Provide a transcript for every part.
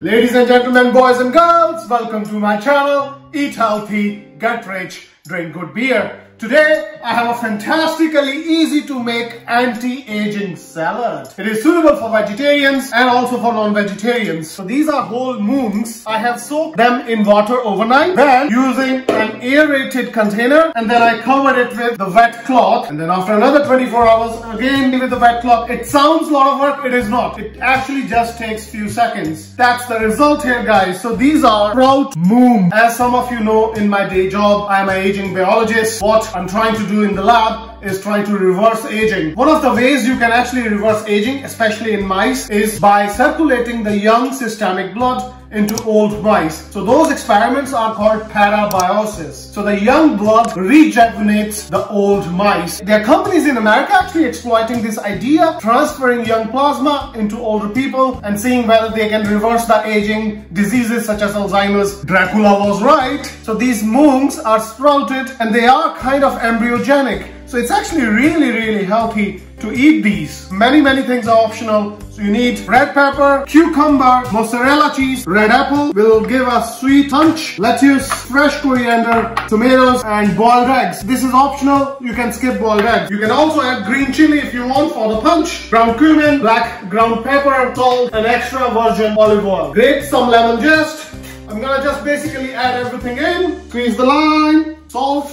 Ladies and gentlemen, boys and girls, welcome to my channel, Eat Healthy, Get Rich, Drink Good Beer. Today, I have a fantastically easy to make anti-aging salad. It is suitable for vegetarians and also for non-vegetarians. So these are whole moongs. I have soaked them in water overnight, then using an aerated container, and then I covered it with the wet cloth. And then after another 24 hours, again with the wet cloth. It sounds a lot of work, it is not. It actually just takes few seconds. That's the result here, guys. So these are sprout moong. As some of you know, in my day job, I am an aging biologist. What I'm trying to do in the lab is trying to reverse aging. One of the ways you can actually reverse aging, especially in mice, is by circulating the young systemic blood into old mice. So those experiments are called parabiosis. So the young blood rejuvenates the old mice. There are companies in America actually exploiting this idea, transferring young plasma into older people and seeing whether they can reverse the aging diseases such as Alzheimer's. Dracula was right. So these moongs are sprouted and they are kind of embryogenic. So it's actually really, really healthy to eat these. Many, many things are optional. So you need red pepper, cucumber, mozzarella cheese, red apple will give a sweet punch, lettuce, fresh coriander, tomatoes, and boiled eggs. This is optional. You can skip boiled eggs. You can also add green chili if you want for the punch, ground cumin, black ground pepper, salt, and extra virgin olive oil. Grate some lemon zest. I'm gonna just basically add everything in, squeeze the lime, salt,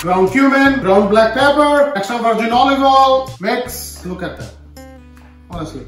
ground cumin, ground black pepper, extra virgin olive oil, mix. Look at that. Honestly.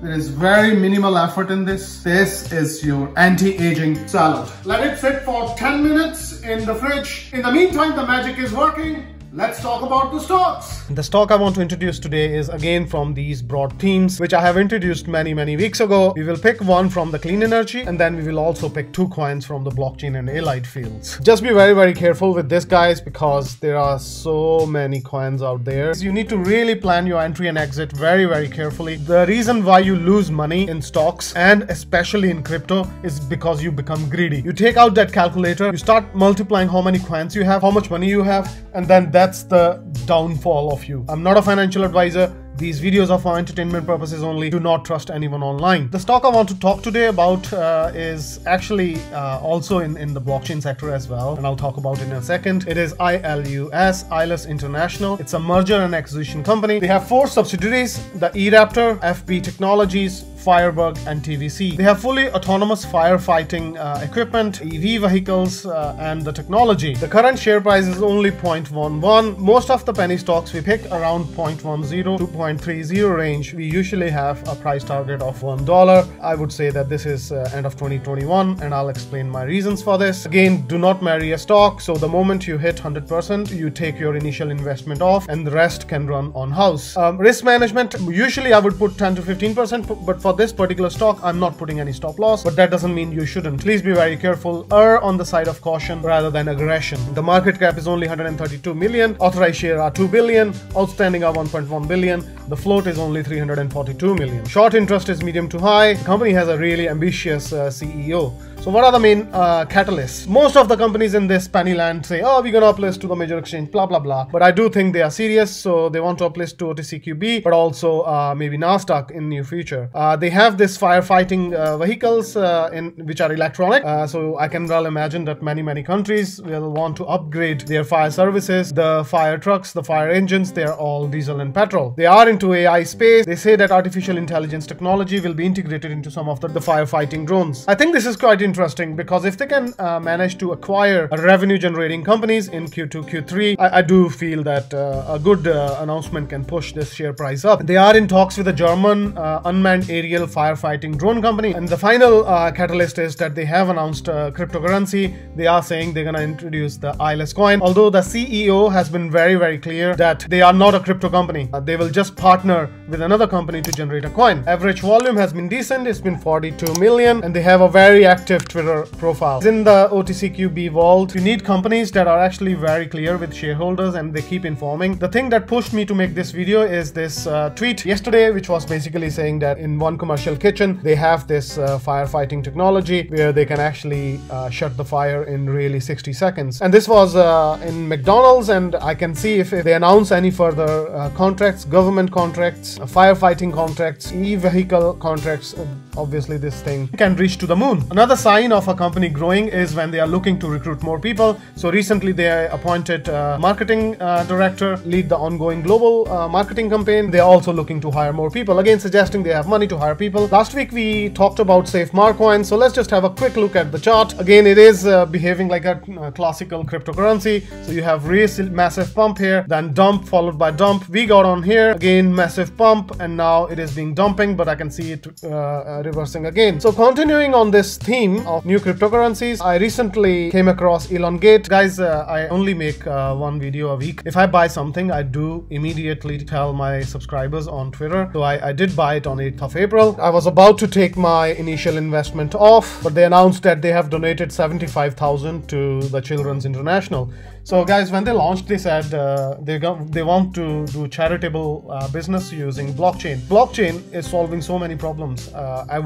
There is very minimal effort in this. This is your anti-aging salad. Let it sit for 10 minutes in the fridge. In the meantime, the magic is working. Let's talk about the stocks. The stock I want to introduce today is again from these broad themes, which I have introduced many, many weeks ago. We will pick one from the clean energy and then we will also pick two coins from the blockchain and allied fields. Just be very, very careful with this guys because there are so many coins out there. You need to really plan your entry and exit very, very carefully. The reason why you lose money in stocks and especially in crypto is because you become greedy. You take out that calculator, you start multiplying how many coins you have, how much money you have, and then that's the downfall of you. I'm not a financial advisor. These videos are for entertainment purposes only. Do not trust anyone online. The stock I want to talk today about uh, is actually uh, also in, in the blockchain sector as well, and I'll talk about it in a second. It is ILUS, ILUS International. It's a merger and acquisition company. They have four subsidiaries, the eRaptor, FB Technologies, Firebug, and TVC. They have fully autonomous firefighting uh, equipment, EV vehicles, uh, and the technology. The current share price is only 0.11. Most of the penny stocks we pick around 0.10 to 0.30 range. We usually have a price target of $1. I would say that this is uh, end of 2021 and I'll explain my reasons for this. Again, do not marry a stock. So the moment you hit 100%, you take your initial investment off and the rest can run on house. Um, risk management, usually I would put 10 to 15%, but for this particular stock, I'm not putting any stop loss, but that doesn't mean you shouldn't. Please be very careful. Err on the side of caution rather than aggression. The market cap is only 132 million. Authorized share are 2 billion. Outstanding are 1.1 billion. The float is only 342 million. Short interest is medium to high. The company has a really ambitious uh, CEO. So what are the main uh, catalysts? Most of the companies in this penny land say, oh, we're gonna uplist to the major exchange, blah, blah, blah. But I do think they are serious. So they want to uplist to OTCQB, but also uh, maybe NASDAQ in near future. Uh, they have this firefighting uh, vehicles uh, in which are electronic. Uh, so I can well imagine that many, many countries will want to upgrade their fire services. The fire trucks, the fire engines, they are all diesel and petrol. They are into AI space. They say that artificial intelligence technology will be integrated into some of the, the firefighting drones. I think this is quite interesting because if they can uh, manage to acquire revenue generating companies in Q2, Q3, I, I do feel that uh, a good uh, announcement can push this share price up. They are in talks with a German uh, unmanned aerial firefighting drone company. And the final uh, catalyst is that they have announced cryptocurrency. They are saying they're going to introduce the ILUS coin. Although the CEO has been very, very clear that they are not a crypto company. they will just partner with another company to generate a coin. Average volume has been decent. It's been 42 million and they have a very active Twitter profile. In the OTCQB vault, you need companies that are actually very clear with shareholders and they keep informing. The thing that pushed me to make this video is this uh, tweet yesterday, which was basically saying that in one commercial kitchen, they have this uh, firefighting technology where they can actually uh, shut the fire in really 60 seconds. And this was uh, in McDonald's and I can see if they announce any further uh, contracts, government contracts, uh, firefighting contracts, e-vehicle contracts. Obviously, this thing can reach to the moon. Another sign of a company growing is when they are looking to recruit more people. So recently, they appointed a marketing uh, director, lead the ongoing global uh, marketing campaign. They are also looking to hire more people. Again, suggesting they have money to hire people. Last week we talked about SafeMars coin. So let's just have a quick look at the chart. Again, it is uh, behaving like a, classical cryptocurrency. So you have race massive pump here, then dump followed by dump. We got on here again massive pump, and now it is being dumping, but I can see it uh, uh, reversing again. So continuing on this theme of new cryptocurrencies, I recently came across Elon Elongate. Guys, uh, I only make uh, one video a week. If I buy something, I do immediately tell my subscribers on Twitter. So I, I did buy it on 8th of April. I was about to take my initial investment off, but they announced that they have donated 75,000 to the Children's International. So guys, when they launched, they said uh, they they want to do charitable uh, business using blockchain. Blockchain is solving so many problems. Uh, I,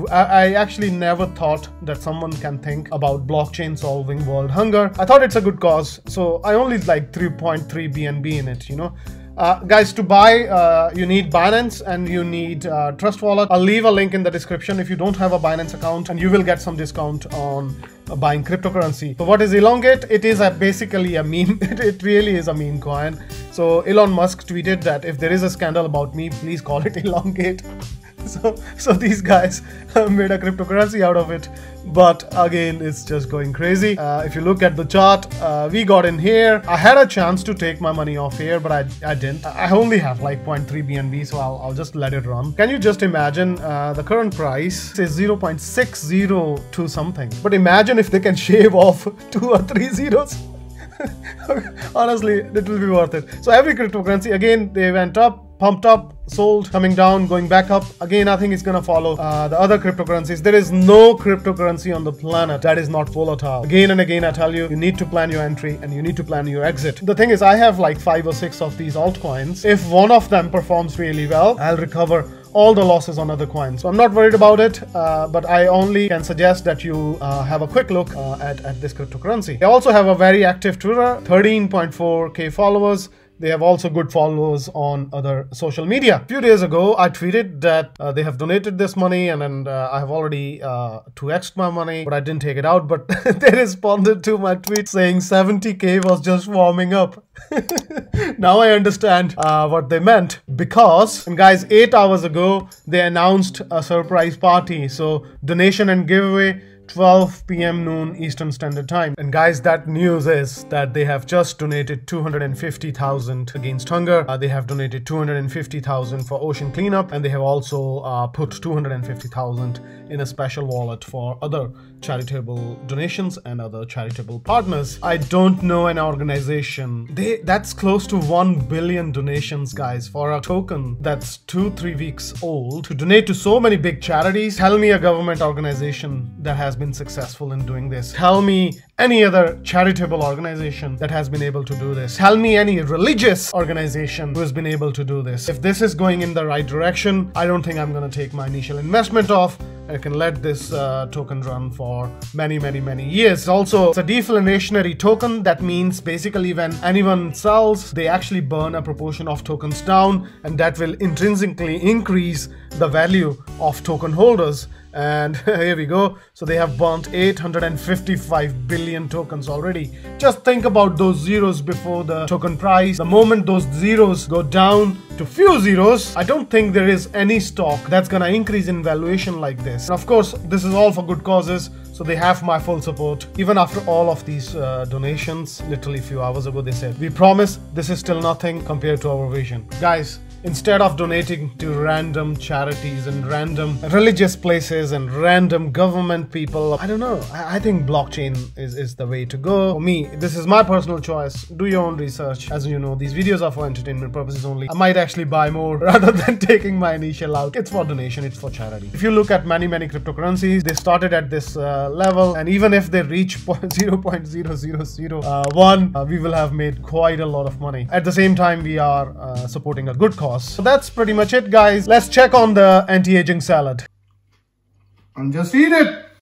I actually never thought that someone can think about blockchain solving world hunger. I thought it's a good cause, so I only like 3.3 BNB in it, you know. Uh, guys, to buy, uh, you need Binance and you need uh, Trust Wallet. I'll leave a link in the description if you don't have a Binance account, and you will get some discount on buying cryptocurrency. So what is Elongate? It is a, basically a meme. it really is a meme coin. So Elon Musk tweeted that if there is a scandal about me, please call it Elongate. so so these guys made a cryptocurrency out of it. But again it's just going crazy. Uh, if you look at the chart uh, we got in here. I had a chance to take my money off here but i, I didn't. I only have like 0.3 bnb so I'll, I'll just let it run. Can you just imagine uh, the current price is 0.602 something? But imagine if they can shave off two or three zeros. Honestly it will be worth it. So every cryptocurrency again they went up pumped up, sold, coming down, going back up. Again, I think it's gonna follow uh, the other cryptocurrencies. There is no cryptocurrency on the planet that is not volatile. Again and again, I tell you, you need to plan your entry and you need to plan your exit. The thing is, I have like five or six of these altcoins. If one of them performs really well, I'll recover all the losses on other coins. So I'm not worried about it, uh, but I only can suggest that you uh, have a quick look uh, at, at this cryptocurrency. I also have a very active Twitter, 13.4k followers. They have also good followers on other social media. A few days ago, I tweeted that uh, they have donated this money and then uh, I have already uh, 2x my money, but I didn't take it out. But they responded to my tweet saying 70k was just warming up. now I understand uh, what they meant because, and guys, eight hours ago, they announced a surprise party. So donation and giveaway 12 p.m. noon Eastern Standard Time. And guys, that news is that they have just donated 250,000 against hunger. Uh, they have donated 250,000 for ocean cleanup, and they have also uh, put 250,000 in a special wallet for other charitable donations and other charitable partners. I don't know an organization. They that's close to 1 billion donations, guys, for a token that's 2-3 weeks old to donate to so many big charities. Tell me a government organization that has been successful in doing this. Tell me any other charitable organization that has been able to do this. Tell me any religious organization who has been able to do this. If this is going in the right direction, I don't think I'm going to take my initial investment off. I can let this uh, token run for many, many, many years. Also, it's a deflationary token. That means basically when anyone sells, they actually burn a proportion of tokens down and that will intrinsically increase the value of token holders. And here we go. So they have burnt 855 billion tokens already. Just think about those zeros before the token price. The moment those zeros go down to few zeros i don't think there is any stock that's gonna increase in valuation like this and of course this is all for good causes so they have my full support even after all of these uh, donations literally a few hours ago they said we promise this is still nothing compared to our vision. Guys instead of donating to random charities and random religious places and random government people i don't know. I, I think blockchain is, is the way to go. For me this is my personal choice. Do your own research. As you know these videos are for entertainment purposes only. I might actually buy more rather than taking my initial out. It's for donation it's for charity. If you look at many many cryptocurrencies they started at this uh, level and even if they reach 0.0001 uh, we will have made quite a lot of money. At the same time we are uh, supporting a good cause so that's pretty much it guys. Let's check on the anti-aging salad. And just eat it.